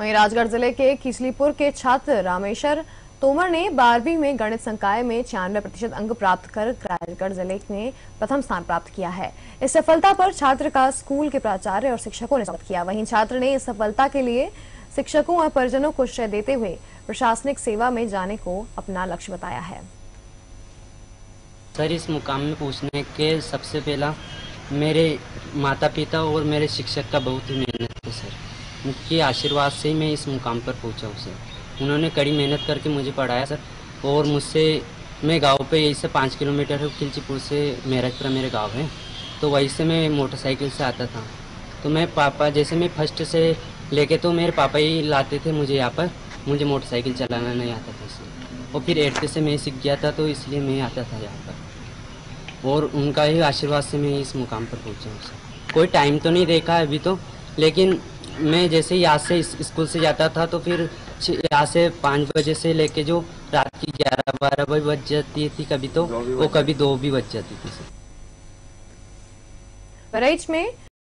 वहीं राजगढ़ ज़िले के किसलीपुर के छात्र रामेश्वर तोमर ने बारहवीं में गणित संकाय में छियानवे प्रतिशत अंक प्राप्त कर राजगढ़ ज़िले में प्रथम स्थान प्राप्त किया है। इस सफलता पर छात्र का स्कूल के प्राचार्य और शिक्षकों ने स्वागत किया। वहीं छात्र ने इस सफलता के लिए शिक्षकों और परिजनों को श्रेय देते हुए प्रशासनिक सेवा में जाने को अपना लक्ष्य बताया है। सर, इस मुकाम में पहुँचने के सबसे पहला मेरे माता पिता और मेरे शिक्षक का बहुत ही मेहनत है, सर। उनके आशीर्वाद से ही मैं इस मुकाम पर पहुँचा हूँ, सर। उन्होंने कड़ी मेहनत करके मुझे पढ़ाया, सर। और मुझसे, मैं गाँव पे यही से पाँच किलोमीटर है खिलचीपुर से मेरठपुरा मेरे गाँव है। तो वहीं से मैं मोटरसाइकिल से आता था। तो मैं पापा, जैसे मैं फ़र्स्ट से लेके तो मेरे पापा ही लाते थे मुझे यहाँ पर, मुझे मोटरसाइकिल चलाना नहीं आता था इसलिए। और फिर एट्थ से मैं सीख गया था तो इसलिए मैं आता था यहाँ पर। और उनका ही आशीर्वाद से मैं इस मुकाम पर पहुँचा हूँ कोई टाइम तो नहीं देखा अभी तो लेकिन मैं जैसे यहाँ से स्कूल से जाता था तो फिर यहाँ से पाँच बजे से लेके जो रात की ग्यारह बारह बजे बज जाती थी कभी तो वो कभी दो भी बज जाती थी बरेच में